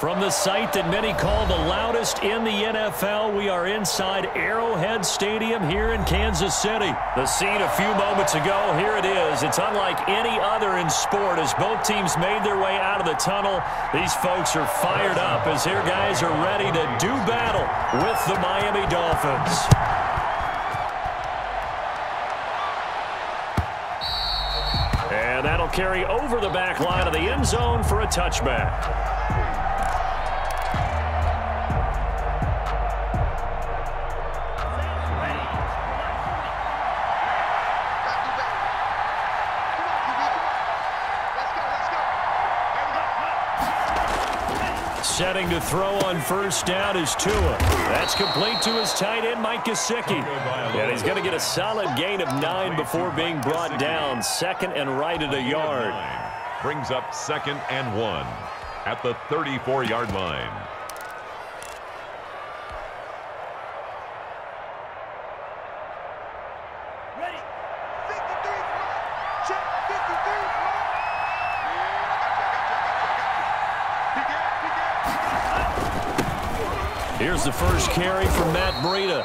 From the site that many call the loudest in the NFL, we are inside Arrowhead Stadium here in Kansas City. The scene a few moments ago, here it is. It's unlike any other in sport as both teams made their way out of the tunnel. These folks are fired up as their guys are ready to do battle with the Miami Dolphins. And that'll carry over the back line of the end zone for a touchback. Setting to throw on first down is Tua. That's complete to his tight end, Mike Gesicki. And he's going to get a solid gain of nine before being brought down. Second and right at a yard. Brings up second and one at the 34-yard line. Here's the first carry from Matt Breida.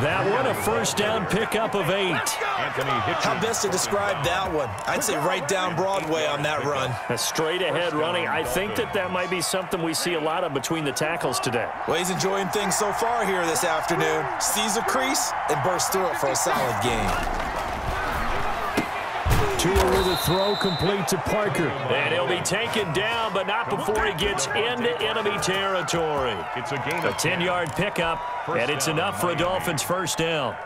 That one, a first down pickup of eight. How best to describe that one? I'd say right down Broadway on that run. A straight ahead running. I think that that might be something we see a lot of between the tackles today. Well, he's enjoying things so far here this afternoon. Sees a crease and bursts through it for a solid game. Tua with a throw complete to Parker. And he'll be taken down, but not before he gets into enemy territory. It's a gain A 10-yard pickup, and it's enough for a Dolphins first down.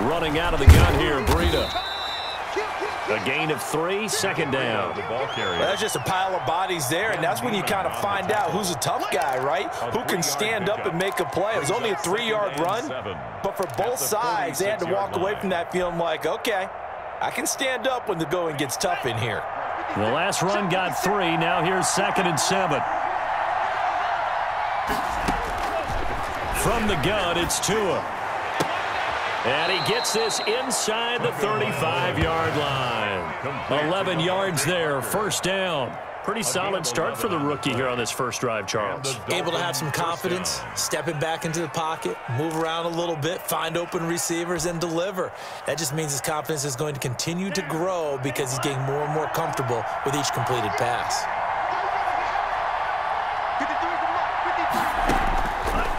Running out of the gun here, Breida. A gain of three, second down. The. That's just a pile of bodies there, and that's when you kind of find out who's a tough guy, right? Who can stand up and make a play. It was only a three-yard run, but for both sides, they had to walk away from that feeling like, okay, I can stand up when the going gets tough in here. The last run got three. Now here's second and seven. From the gun, it's Tua. And he gets this inside the 35-yard line. 11 yards there, first down. Pretty solid start for the rookie here on this first drive, Charles. Able to have some confidence, stepping back into the pocket, move around a little bit, find open receivers, and deliver. That just means his confidence is going to continue to grow because he's getting more and more comfortable with each completed pass.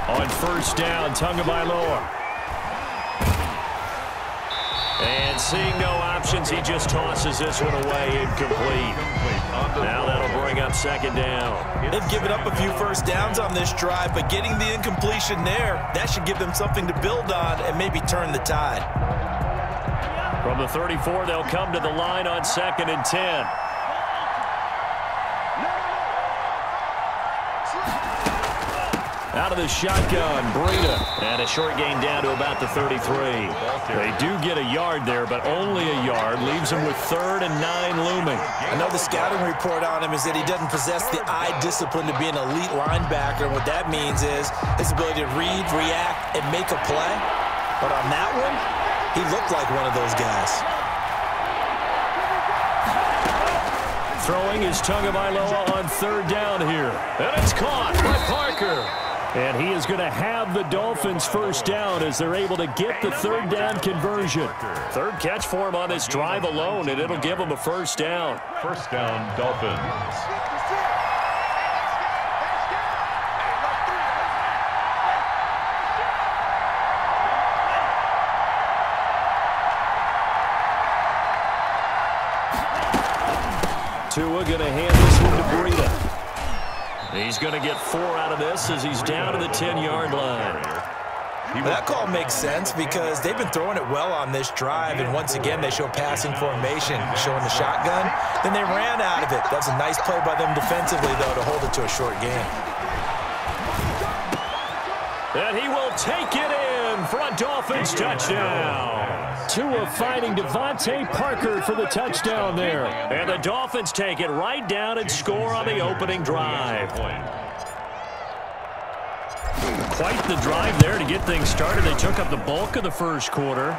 On first down, Tagovailoa. And seeing no options, he just tosses this one away incomplete. Now that'll bring up second down. They've given up a few first downs on this drive, but getting the incompletion there, that should give them something to build on and maybe turn the tide. From the 34, they'll come to the line on second and 10. Out of the shotgun, Breida. And a short gain down to about the 33. They do get a yard there, but only a yard. Leaves him with third and nine looming. I know the scouting report on him is that he doesn't possess the eye discipline to be an elite linebacker. And what that means is his ability to read, react, and make a play. But on that one, he looked like one of those guys. Throwing is Tagovailoa on third down here. And it's caught by Parker. And he is going to have the Dolphins first down as they're able to get the third down conversion. Third catch for him on this drive alone, and it'll give him a first down. First down, Dolphins. Going to get four out of this as he's down to the 10-yard line. That call makes sense because they've been throwing it well on this drive, and once again, they show passing formation, showing the shotgun. Then they ran out of it. That's a nice play by them defensively, though, to hold it to a short game. And he will take it in for a Dolphins touchdown. Tua finding DeVante Parker for the touchdown there. And the Dolphins take it right down and score on the opening drive. Quite the drive there to get things started. They took up the bulk of the first quarter,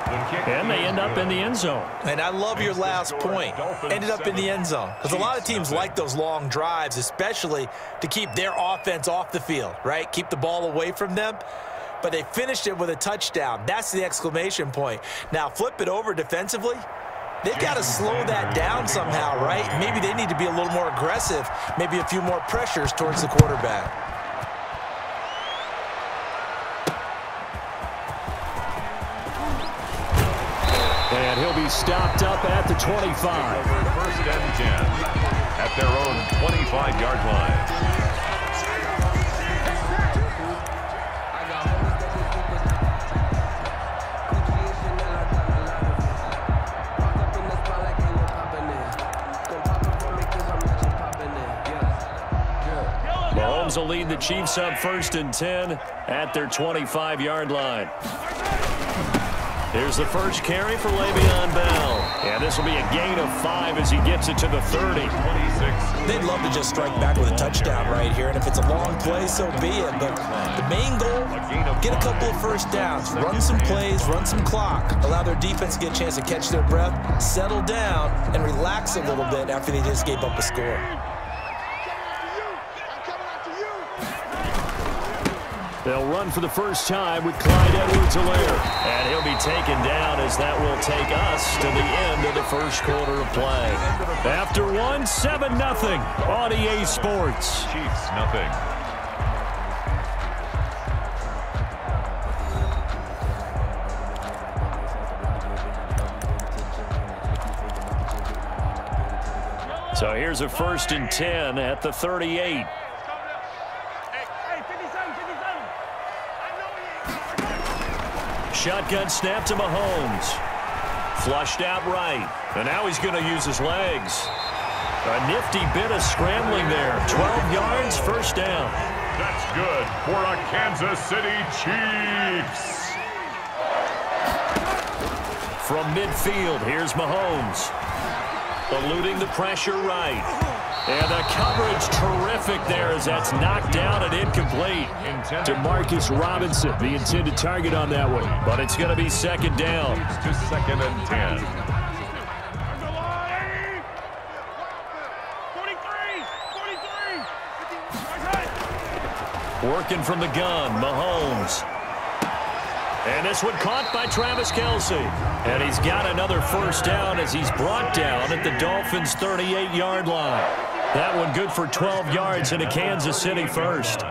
and they end up in the end zone. And I love your last point. Ended up in the end zone. Because a lot of teams like those long drives, especially to keep their offense off the field, right? Keep the ball away from them. But they finished it with a touchdown. That's the exclamation point. Now, flip it over defensively. They've got to slow that down somehow, right? Maybe they need to be a little more aggressive, maybe a few more pressures towards the quarterback. And stopped up at the 25. First and 10 at their own 25-yard line. Mahomes will lead the Chiefs up first and 10 at their 25-yard line. Here's the first carry for Le'Veon Bell. Yeah, this will be a gain of five as he gets it to the 30. They'd love to just strike back with a touchdown right here. And if it's a long play, so be it. But the main goal, get a couple of first downs. Run some plays, run some clock. Allow their defense to get a chance to catch their breath, settle down, and relax a little bit after they just gave up a score. They'll run for the first time with Clyde Edwards-Helaire. And he'll be taken down as that will take us to the end of the first quarter of play. After one, 7-0 on EA Sports. Chiefs, nothing. So here's a first and 10 at the 38. Shotgun snap to Mahomes. Flushed out right. And now he's going to use his legs. A nifty bit of scrambling there. 12 yards, first down. That's good for a Kansas City Chiefs. From midfield, here's Mahomes. Eluding the pressure right. And the coverage terrific there as that's knocked down and incomplete. To Marcus Robinson, the intended target on that one. But it's going to be second down. To second and 10. Working from the gun, Mahomes. And this one caught by Travis Kelce. And he's got another first down as he's brought down at the Dolphins' 38-yard line. That one good for 12 yards into Kansas City first.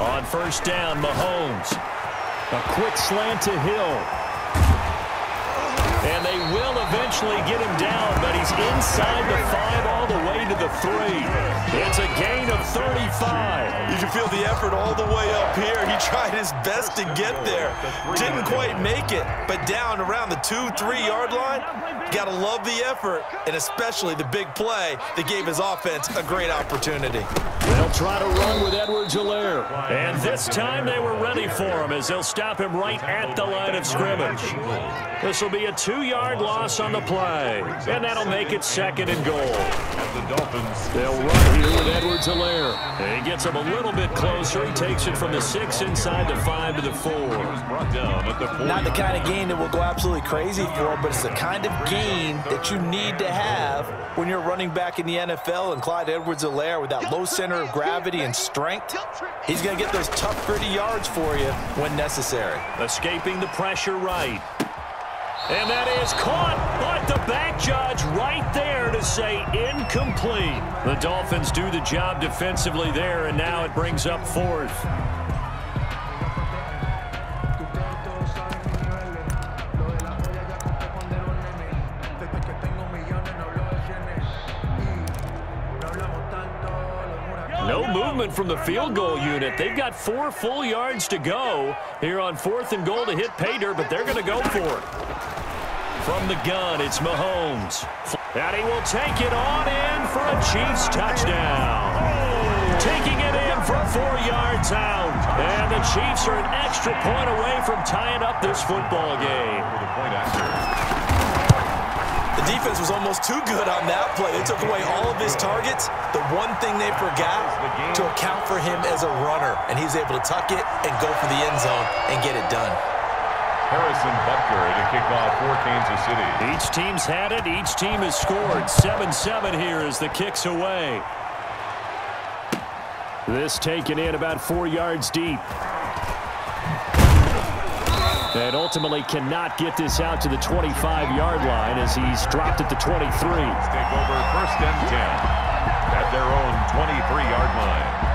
On first down, Mahomes. A quick slant to Hill. And they will eventually get him down, but he's inside the five the way to the three. It's a gain of 35. You can feel the effort all the way up here. He tried his best to get there. Didn't quite make it, but down around the two, three-yard line, got to love the effort, and especially the big play that gave his offense a great opportunity. They'll try to run with Edwards-Helaire. And this time they were ready for him as they'll stop him right at the line of scrimmage. This will be a two-yard loss on the play, and that'll make it second and goal. The Dolphins. They'll run here with Edwards-Helaire. And he gets him a little bit closer. He takes it from the six inside the five to the four. Brought down at the. Not the kind of game that will go absolutely crazy for, but it's the kind of game that you need to have when you're running back in the NFL and Clyde Edwards-Helaire with that low center of gravity and strength. He's going to get those tough, gritty yards for you when necessary. Escaping the pressure right. And that is caught, but the back judge right there to say incomplete. The Dolphins do the job defensively there, and now it brings up fourth. No movement from the field goal unit. They've got four full yards to go here on fourth and goal to hit Pater, but they're going to go for it. From the gun, it's Mahomes. And he will take it on in for a Chiefs touchdown. Taking it in from four yards out. And the Chiefs are an extra point away from tying up this football game. The defense was almost too good on that play. They took away all of his targets. The one thing they forgot to account for him as a runner, and he's able to tuck it and go for the end zone and get it done. Harrison Butker to kick off for Kansas City. Each team's had it. Each team has scored. 7-7 here as the kick's away. This taken in about four yards deep. And ultimately cannot get this out to the 25-yard line as he's dropped it to 23. Take over first and 10 at their own 23-yard line.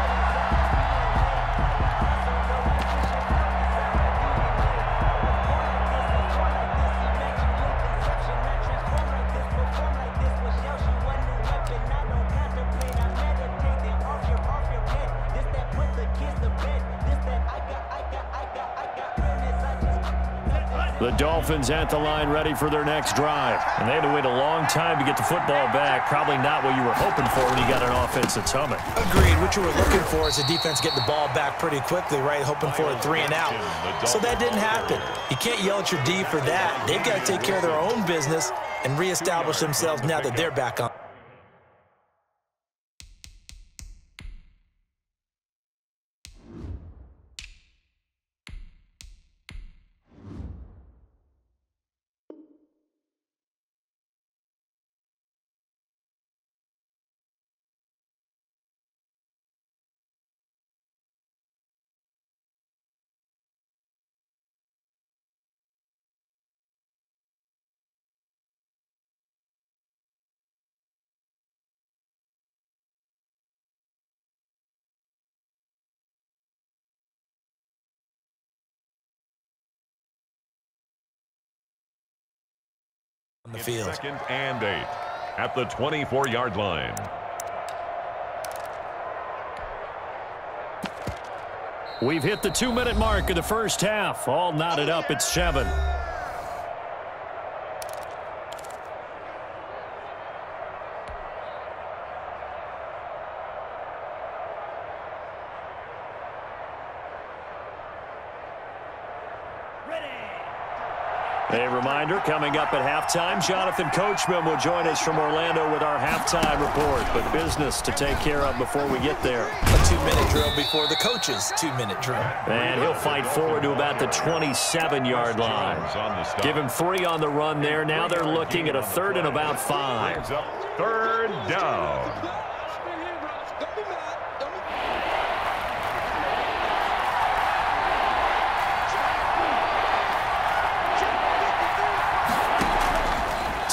The Dolphins at the line ready for their next drive. And they had to wait a long time to get the football back. Probably not what you were hoping for when you got an offense that's humming. Agreed. What you were looking for is the defense getting the ball back pretty quickly, right? Hoping for a three and out. So that didn't happen. You can't yell at your D for that. They've got to take care of their own business and reestablish themselves now that they're back on. On the field. Second and eight at the 24-yard line. We've hit the two-minute mark of the first half. All knotted up at seven. A reminder, coming up at halftime, Jonathan Coachman will join us from Orlando with our halftime report. But business to take care of before we get there. A two-minute drill before the coach's two-minute drill. And he'll fight forward to about the 27-yard line. Give him three on the run there. Now they're looking at a third and about five. Third down.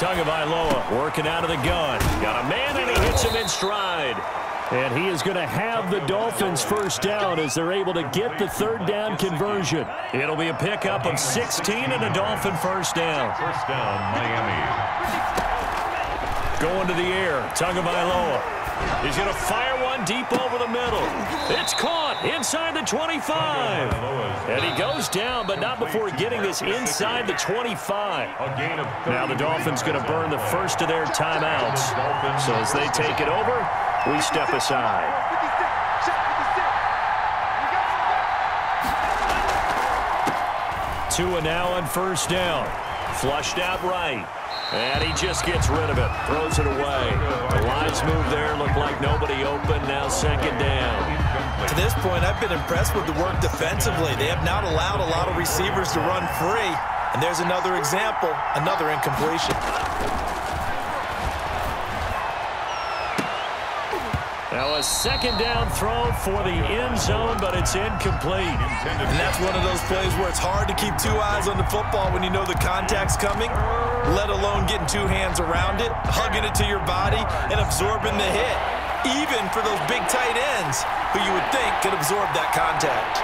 Tagovailoa working out of the gun. Got a man, and he hits him in stride. And he is going to have the Dolphins first down as they're able to get the third down conversion. It'll be a pickup of 16 and a Dolphin first down. First down, Miami. Going to the air, Tagovailoa. He's going to fire deep over the middle. It's caught inside the 25. And he goes down, but not before getting this inside the 25. Now the Dolphins going to burn the first of their timeouts. So as they take it over, we step aside. Tua now on first down. Flushed out right. And he just gets rid of it. Throws it away. The lines move there. Look like nobody open. Now second down. To this point, I've been impressed with the work defensively. They have not allowed a lot of receivers to run free. And there's another example, another incompletion. Now a second down throw for the end zone, but it's incomplete. And that's one of those plays where it's hard to keep two eyes on the football when you know the contact's coming, let alone getting two hands around it, hugging it to your body, and absorbing the hit. Even for those big tight ends who you would think could absorb that contact.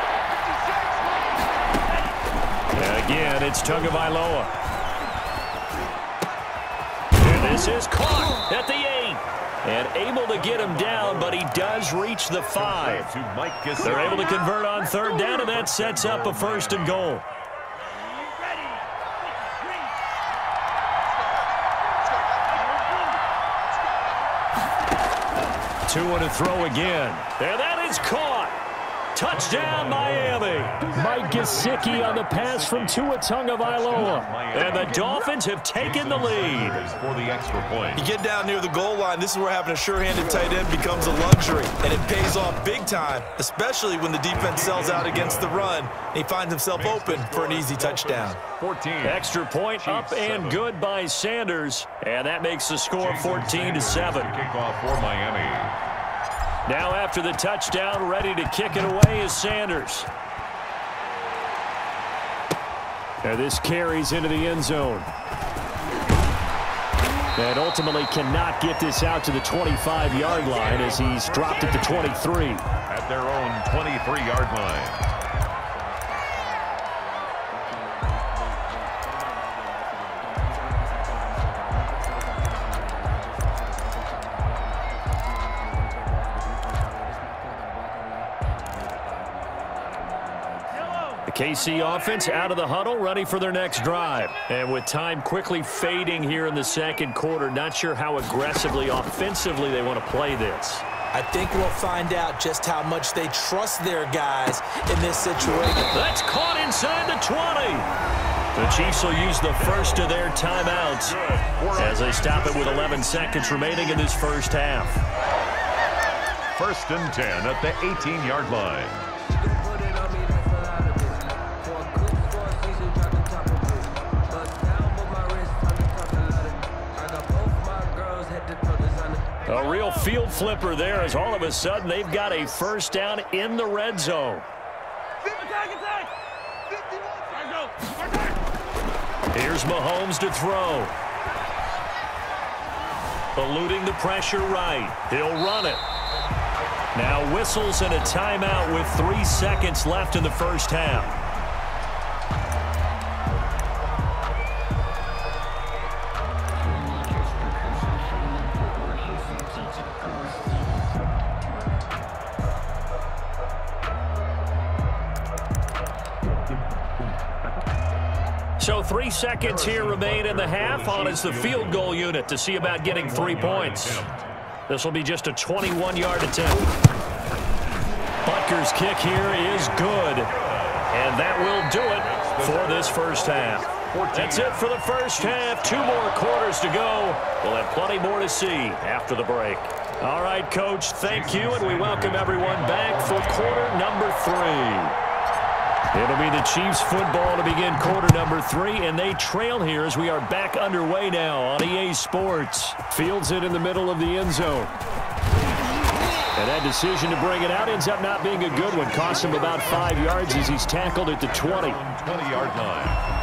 And again, it's Tagovailoa. And this is caught at the eight. And able to get him down, but he does reach the five. They're able to convert on third down, and that sets up a first and goal. Tua and a throw again. And that is caught. Touchdown, Miami. Mike Gesicki on the pass from Tua Tagovailoa. And the Dolphins have taken the lead. For the extra point. You get down near the goal line, this is where having a sure-handed tight end becomes a luxury, and it pays off big time, especially when the defense sells out against the run, and he finds himself open for an easy touchdown. 14. Extra point up and good by Sanders. And that makes the score 14 to 7. Kickoff for Miami. Now after the touchdown, ready to kick it away is Sanders. And this carries into the end zone. And ultimately cannot get this out to the 25-yard line as he's dropped at the 23. At their own 23-yard line. The KC offense out of the huddle, ready for their next drive. And with time quickly fading here in the second quarter, not sure how aggressively, offensively they want to play this. I think we'll find out just how much they trust their guys in this situation. That's caught inside the 20. The Chiefs will use the first of their timeouts as they stop it with 11 seconds remaining in this first half. First and 10 at the 18-yard line. Field flipper there as all of a sudden they've got a first down in the red zone. Here's Mahomes to throw. Eluding the pressure right. He'll run it. Now whistles and a timeout with three seconds left in the first half. Seconds here remain in the half on as the field goal unit to see about getting three points. This will be just a 21-yard attempt. Butker's kick here is good. And that will do it for this first half. That's it for the first half. Two more quarters to go. We'll have plenty more to see after the break. All right, Coach, thank you, and we welcome everyone back for quarter number three. It'll be the Chiefs football to begin quarter number three, and they trail here as we are back underway now on EA Sports. Fields it in the middle of the end zone. And that decision to bring it out ends up not being a good one. Costs him about five yards as he's tackled at the 20. 20-yard line.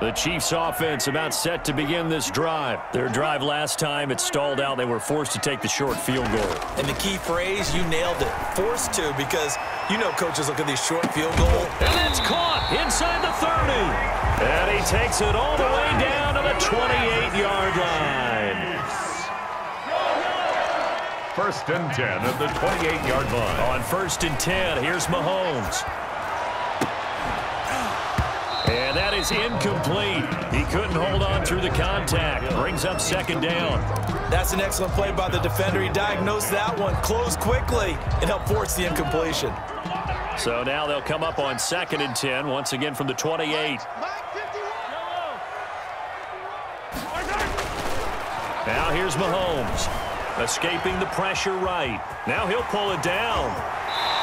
The Chiefs offense about set to begin this drive. Their drive last time, it stalled out. They were forced to take the short field goal. And the key phrase, you nailed it. Forced to because you know coaches look at these short field goals. And that's caught inside the 30. And he takes it all the way down to the 28-yard line. First and 10 at the 28-yard line. On first and 10, here's Mahomes. And that is incomplete. He couldn't hold on through the contact. Brings up second down. That's an excellent play by the defender. He diagnosed that one, closed quickly, and helped force the incompletion. So now they'll come up on second and 10, once again from the 28. Now here's Mahomes. Escaping the pressure right. Now he'll pull it down.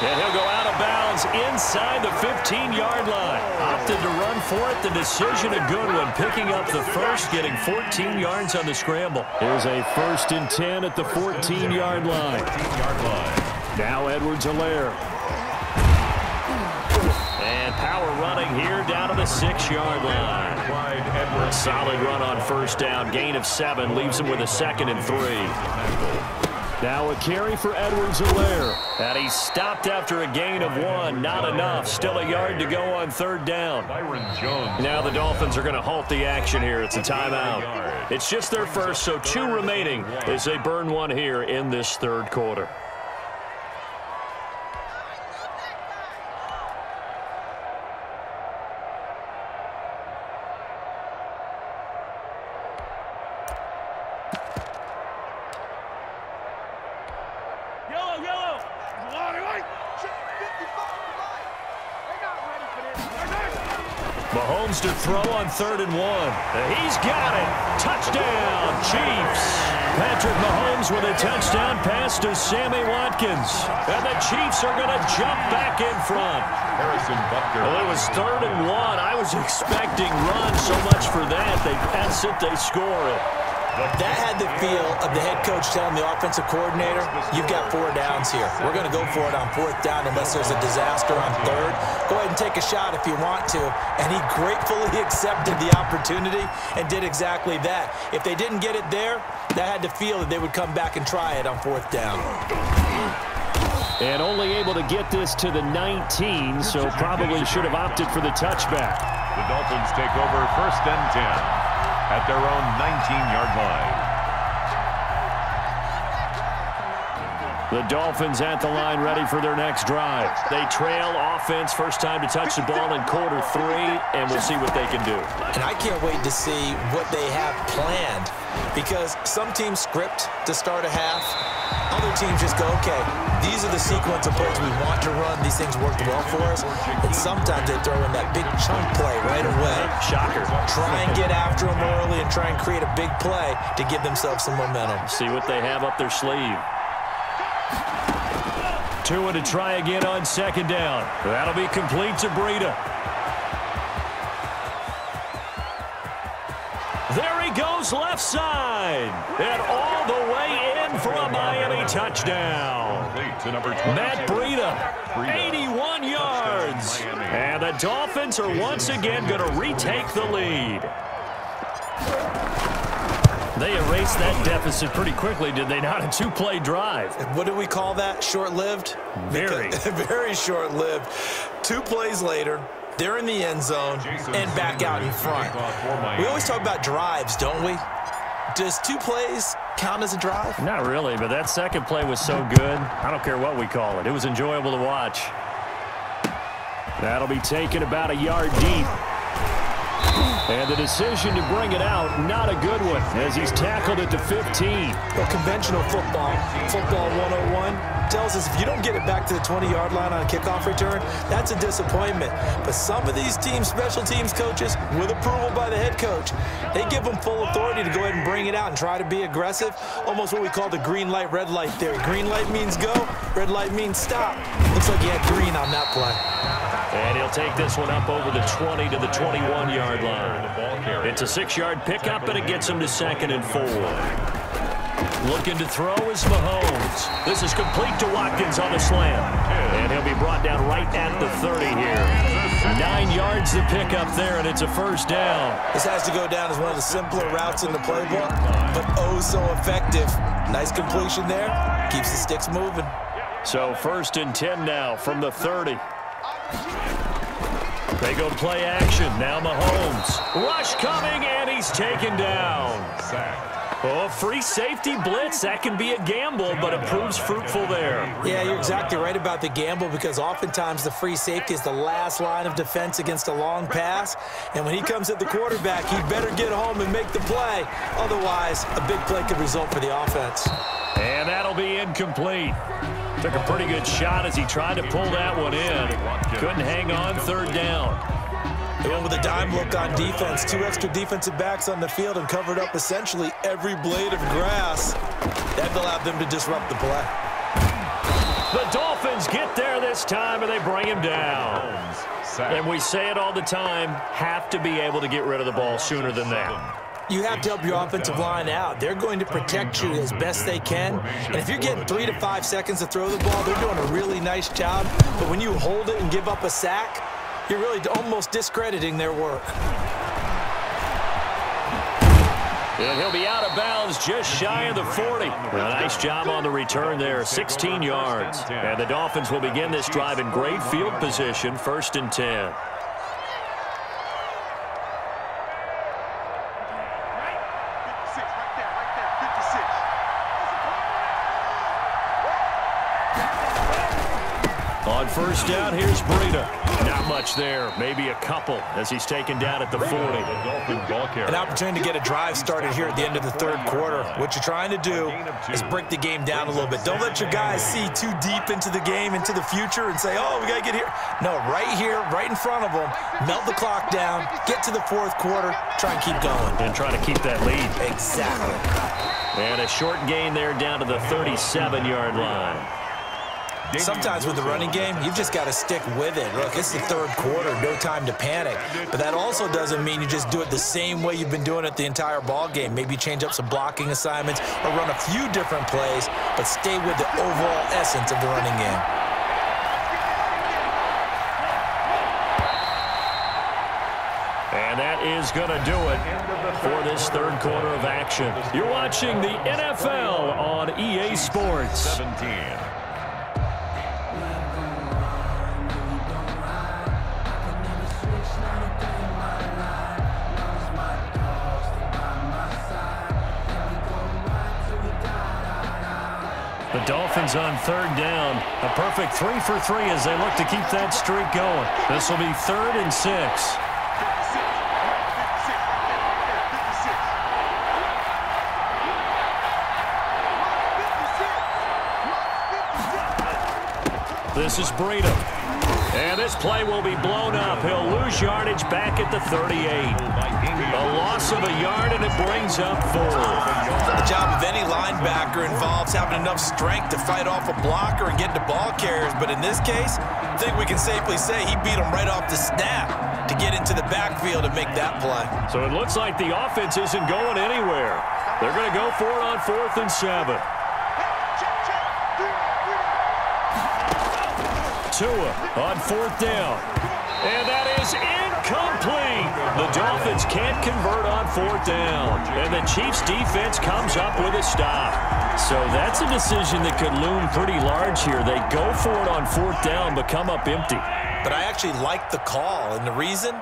And he'll go out of bounds inside the 15-yard line. Opted to run for it. The decision a good one. Picking up the first, getting 14 yards on the scramble. Here's a first and 10 at the 14-yard line. Now Edwards-Helaire. And power running here down to the six-yard line. A solid run on first down. Gain of seven leaves him with a second and three. Now a carry for Edwards-Helaire. And he stopped after a gain of one. Not enough. Still a yard to go on third down. Byron Jones. Now the Dolphins are going to halt the action here. It's a timeout. It's just their first, so two remaining as they burn one here in this third quarter. Throw on third and one. He's got it. Touchdown, Chiefs. Patrick Mahomes with a touchdown pass to Sammy Watkins. And the Chiefs are going to jump back in front. Harrison Butker. Well, it was third and one. I was expecting run so much for that. They pass it, they score it. That had the feel of the head coach telling the offensive coordinator, you've got four downs here. We're going to go for it on fourth down unless there's a disaster on third. Go ahead and take a shot if you want to. And he gratefully accepted the opportunity and did exactly that. If they didn't get it there, that had to feel that they would come back and try it on fourth down. And only able to get this to the 19, so probably should have opted for the touchback. The Dolphins take over first and 10 at their own 19-yard line. The Dolphins at the line ready for their next drive. They trail offense first time to touch the ball in quarter three, and we'll see what they can do. And I can't wait to see what they have planned because some teams script to start a half. Other teams just go, okay, these are the sequence of plays we want to run. These things worked well for us. And sometimes they throw in that big chunk play right away. Shocker. Try and get after them early and try and create a big play to give themselves some momentum. See what they have up their sleeve. Tua to try again on second down. That'll be complete to Breida. There he goes left side. And all the way in for a Miami touchdown. Matt Breida, 81 yards. And the Dolphins are once again going to retake the lead. They erased that deficit pretty quickly, did they not? A two-play drive. What do we call that? Short-lived? Very. Very short-lived. Two plays later, they're in the end zone and back out in front. We always talk about drives, don't we? Does two plays count as a drive? Not really, but that second play was so good. I don't care what we call it. It was enjoyable to watch. That'll be taken about a yard deep. And the decision to bring it out, not a good one, as he's tackled at the 15. Well, conventional football, football 101, tells us if you don't get it back to the 20-yard line on a kickoff return, that's a disappointment. But some of these teams, special teams coaches, with approval by the head coach, they give them full authority to go ahead and bring it out and try to be aggressive, almost what we call the green light, red light theory. Green light means go, red light means stop. Looks like he had green on that play. And he'll take this one up over the 20 to the 21-yard line. It's a six-yard pickup, and it gets him to second and four. Looking to throw is Mahomes. This is complete to Watkins on the slam. And he'll be brought down right at the 30 here. Nine yards to pick up there, and it's a first down. This has to go down as one of the simpler routes in the playbook, but oh so effective. Nice completion there. Keeps the sticks moving. So first and 10 now from the 30. They go play action. Now Mahomes. Rush coming, and he's taken down. Oh, free safety blitz. That can be a gamble, but it proves fruitful there. Yeah, you're exactly right about the gamble because oftentimes the free safety is the last line of defense against a long pass. And when he comes at the quarterback, he better get home and make the play. Otherwise, a big play could result for the offense. And that'll be incomplete. Took a pretty good shot as he tried to pull that one in. Couldn't hang on third down. They went with a dime look on defense. Two extra defensive backs on the field and covered up essentially every blade of grass. That allowed them to disrupt the play. The Dolphins get there this time, and they bring him down. And we say it all the time, have to be able to get rid of the ball sooner than that. You have to help your offensive line out. They're going to protect you as best they can. And if you're getting three to five seconds to throw the ball, they're doing a really nice job. But when you hold it and give up a sack, you're really almost discrediting their work. And he'll be out of bounds just shy of the 40. A nice job on the return there, 16 yards. And the Dolphins will begin this drive in great field position, first and 10. First down, here's Breida. Not much there. Maybe a couple as he's taken down at the 40. An opportunity to get a drive started here at the end of the third quarter. What you're trying to do is break the game down a little bit. Don't let your guys see too deep into the game, into the future, and say, oh, we got to get here. No, right here, right in front of them, melt the clock down, get to the fourth quarter, try and keep going. And try to keep that lead. Exactly. And a short gain there down to the 37-yard line. Sometimes with the running game, you've just got to stick with it. Look, it's the third quarter, no time to panic. But that also doesn't mean you just do it the same way you've been doing it the entire ball game. Maybe change up some blocking assignments or run a few different plays, but stay with the overall essence of the running game. And that is going to do it for this third quarter of action. You're watching the NFL on EA Sports. 17. On third down. A perfect three for three as they look to keep that streak going. This will be third and six. This is Breida. And this play will be blown up. He'll lose yardage back at the 38. A loss of a yard, and it brings up four. The job of any linebacker involves having enough strength to fight off a blocker and get to ball carriers. But in this case, I think we can safely say he beat him right off the snap to get into the backfield and make that play. So it looks like the offense isn't going anywhere. They're going to go for it on fourth and seven. Tua on fourth down. And that is incomplete. The Dolphins can't convert on fourth down. And the Chiefs defense comes up with a stop. So that's a decision that could loom pretty large here. They go for it on fourth down, but come up empty. But I actually like the call, and the reason?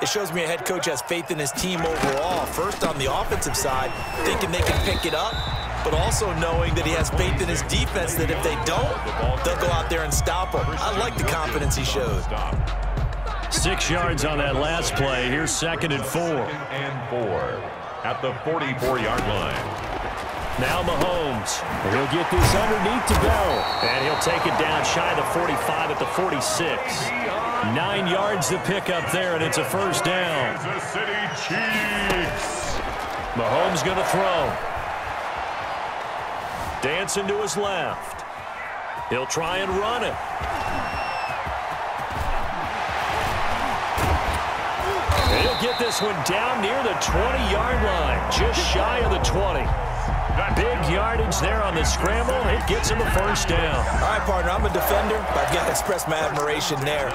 It shows me a head coach has faith in his team overall. First on the offensive side, thinking they can pick it up, but also knowing that he has faith in his defense that if they don't, they'll go out there and stop him. I like the confidence he shows. Six yards on that last play. Here's second and four. And four at the 44-yard line. Now Mahomes. He'll get this underneath to go. And he'll take it down shy of the 45 at the 46. Nine yards to pick up there, and it's a first down. Kansas City Chiefs. Mahomes going to throw. Dancing to his left. He'll try and run it. He'll get this one down near the 20-yard line, just shy of the 20. Big yardage there on the scramble. It gets him a first down. All right, partner, I'm a defender, but I've got to express my admiration there.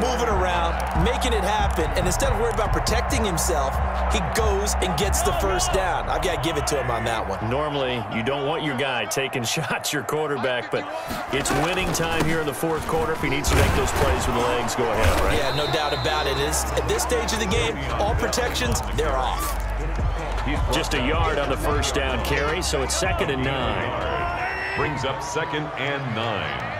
Moving around, making it happen, and instead of worrying about protecting himself, he goes and gets the first down. I've got to give it to him on that one. Normally, you don't want your guy taking shots, your quarterback, but it's winning time here in the fourth quarter. If he needs to make those plays with the legs, go ahead, right? Yeah, no doubt about it. It's, at this stage of the game, all protections, they're off. Just a yard on the first down carry, so it's second and nine. Brings up second and nine.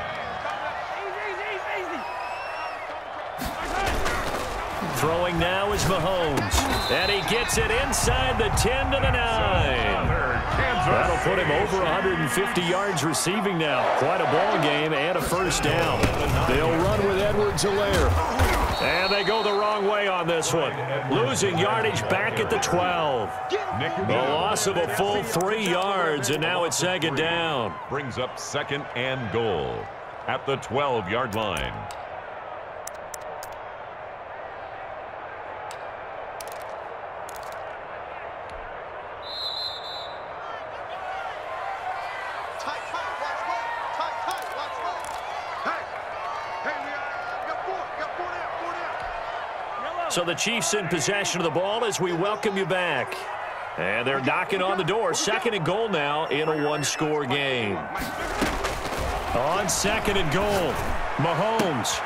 Throwing now is Mahomes. And he gets it inside the 10 to the 9. That'll put him over 150 yards receiving now. Quite a ball game and a first down. They'll run with Edwards-Helaire. And they go the wrong way on this one. Losing yardage back at the 12. The loss of a full three yards, and now it's second down. Brings up second and goal at the 12-yard line. So the Chiefs in possession of the ball as we welcome you back. And they're knocking on the door. Second and goal now in a one-score game. On second and goal, Mahomes.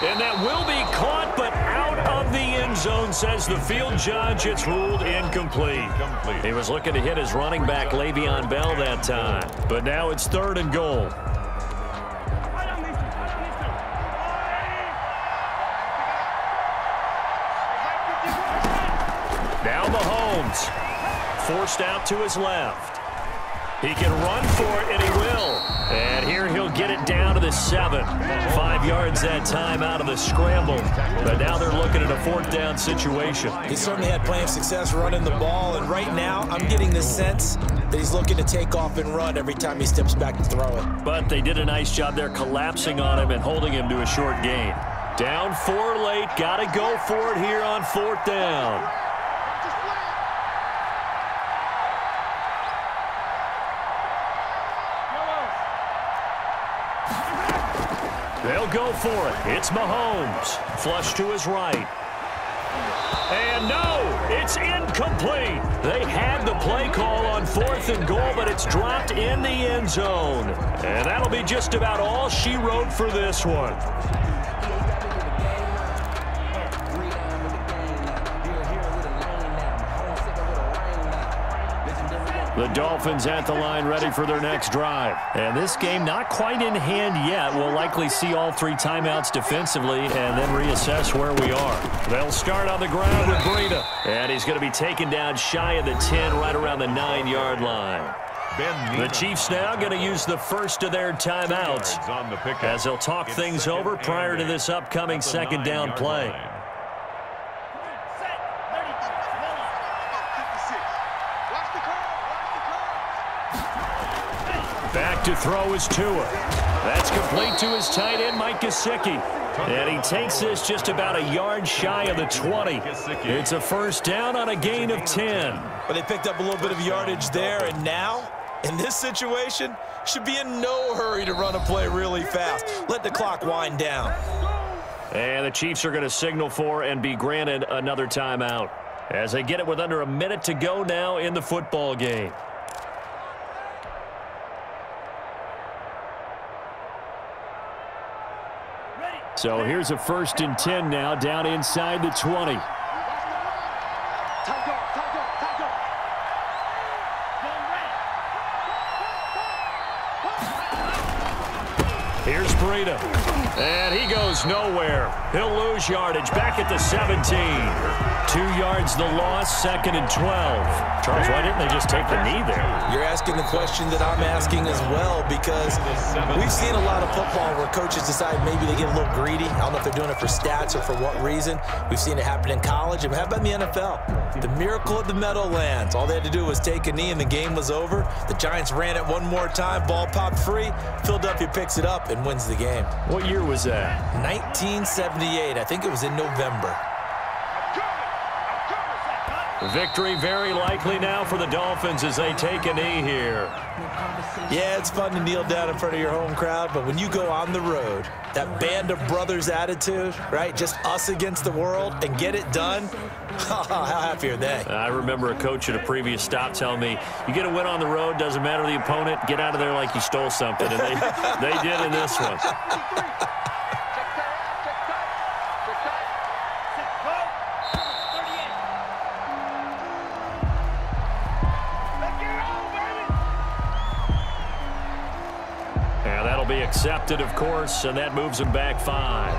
And that will be caught, but out of the end zone, says the field judge. It's ruled incomplete. He was looking to hit his running back, Le'Veon Bell, that time. But now it's third and goal. Mahomes. Forced out to his left. He can run for it, and he will. And here he'll get it down to the seven. Five yards that time out of the scramble. But now they're looking at a fourth down situation. He certainly had plenty of success running the ball, and right now I'm getting the sense that he's looking to take off and run every time he steps back to throw it. But they did a nice job there collapsing on him and holding him to a short gain. Down four late. Got to go for it here on fourth down. Go for it. It's Mahomes. Flush to his right. And no, it's incomplete. They had the play call on fourth and goal, but it's dropped in the end zone. And that'll be just about all she wrote for this one. The Dolphins at the line ready for their next drive. And this game not quite in hand yet. We'll likely see all three timeouts defensively and then reassess where we are. They'll start on the ground with Breida. And he's going to be taken down shy of the 10 right around the 9-yard line. The Chiefs now going to use the first of their timeouts as they'll talk things over prior to this upcoming second down play. Back to throw is Tua. That's complete to his tight end, Mike Gesicki. And he takes this just about a yard shy of the 20. It's a first down on a gain of 10. But they picked up a little bit of yardage there, and now, in this situation, should be in no hurry to run a play really fast. Let the clock wind down. And the Chiefs are going to signal for and be granted another timeout as they get it with under a minute to go now in the football game. So here's a first and 10 now down inside the 20. Here's Breida. And he goes nowhere. He'll lose yardage back at the 17. Two yards the loss, second and 12. Charles, why didn't they just take the knee there? You're asking the question that I'm asking as well because we've seen a lot of football where coaches decide maybe they get a little greedy. I don't know if they're doing it for stats or for what reason. We've seen it happen in college and how about in the NFL? The miracle of the Meadowlands. All they had to do was take a knee and the game was over. The Giants ran it one more time. Ball popped free. Philadelphia picks it up and wins the game. What year was that? 1978. I think it was in November. Victory very likely now for the Dolphins as they take a knee here. Yeah, it's fun to kneel down in front of your home crowd, but when you go on the road, that band of brothers attitude, right? Just us against the world and get it done. Oh, how happy are they? I remember a coach at a previous stop telling me, you get a win on the road, doesn't matter the opponent, get out of there like you stole something. And they, they did in this one. Of course, and that moves them back five.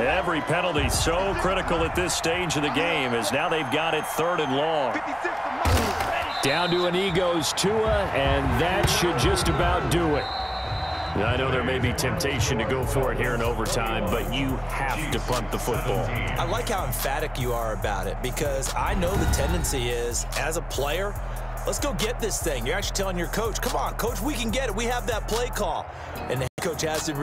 Every penalty so critical at this stage of the game as now they've got it third and long. Down to an egos Tua, and that should just about do it. I know there may be temptation to go for it here in overtime, but you have to punt the football. I like how emphatic you are about it because I know the tendency is, as a player, let's go get this thing. You're actually telling your coach, come on, coach, we can get it. We have that play call. And the head coach has to